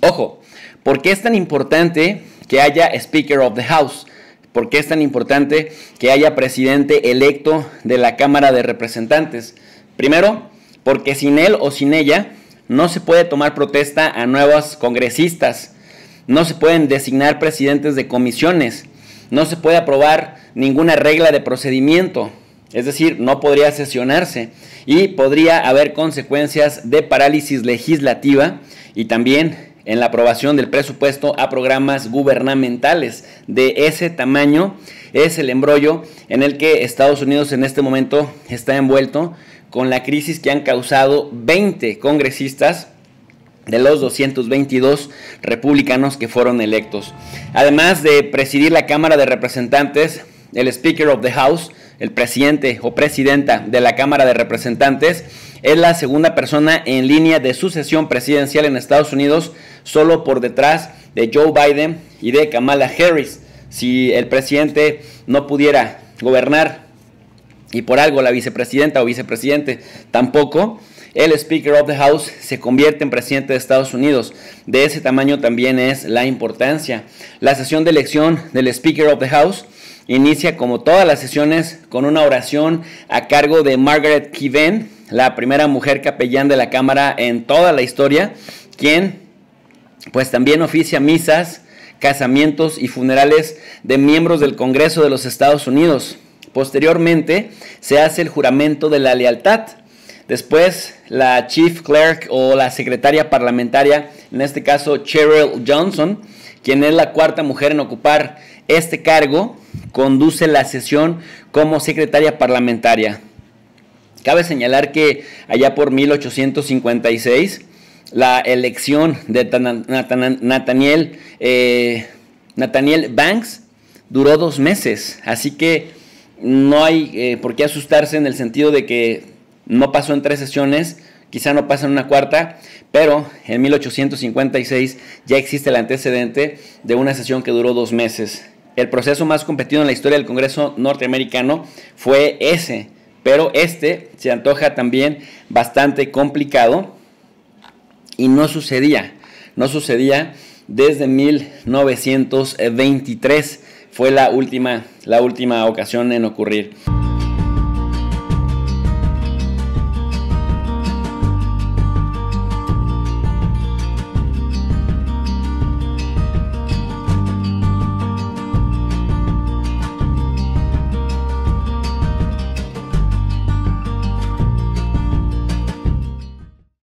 Ojo, ¿por qué es tan importante que haya Speaker of the House? ¿Por qué es tan importante que haya presidente electo de la Cámara de Representantes? Primero, porque sin él o sin ella no se puede tomar protesta a nuevos congresistas, no se pueden designar presidentes de comisiones, no se puede aprobar ninguna regla de procedimiento, es decir, no podría sesionarse y podría haber consecuencias de parálisis legislativa y también en la aprobación del presupuesto a programas gubernamentales de ese tamaño. Es el embrollo en el que Estados Unidos en este momento está envuelto con la crisis que han causado 20 congresistas de los 222 republicanos que fueron electos. Además de presidir la Cámara de Representantes, el Speaker of the House, el presidente o presidenta de la Cámara de Representantes, es la segunda persona en línea de sucesión presidencial en Estados Unidos, solo por detrás de Joe Biden y de Kamala Harris. Si el presidente no pudiera gobernar y por algo la vicepresidenta o vicepresidente tampoco, el Speaker of the House se convierte en presidente de Estados Unidos. De ese tamaño también es la importancia. La sesión de elección del Speaker of the House inicia como todas las sesiones con una oración a cargo de Margaret Kiven, la primera mujer capellán de la Cámara en toda la historia, quien pues también oficia misas, casamientos y funerales de miembros del Congreso de los Estados Unidos. Posteriormente se hace el juramento de la lealtad. Después la chief clerk o la secretaria parlamentaria, en este caso Cheryl Johnson, quien es la cuarta mujer en ocupar este cargo, conduce la sesión como secretaria parlamentaria. Cabe señalar que allá por 1856, la elección de Nathaniel, eh, Banks duró dos meses, así que no hay eh, por qué asustarse en el sentido de que no pasó en tres sesiones, quizá no pasa en una cuarta, pero en 1856 ya existe el antecedente de una sesión que duró dos meses. El proceso más competido en la historia del Congreso norteamericano fue ese, pero este se antoja también bastante complicado y no sucedía, no sucedía desde 1923, fue la última, la última ocasión en ocurrir.